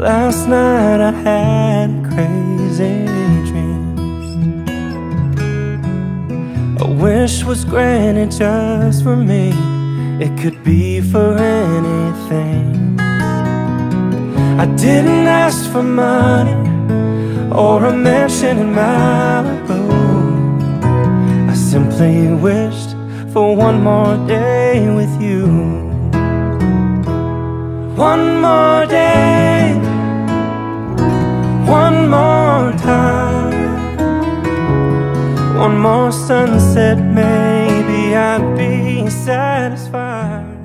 Last night I had crazy dreams. A wish was granted just for me. It could be for anything. I didn't ask for money Or a mansion in Malibu. I simply wished for one more day with you. One more day One more sunset, maybe I'd be satisfied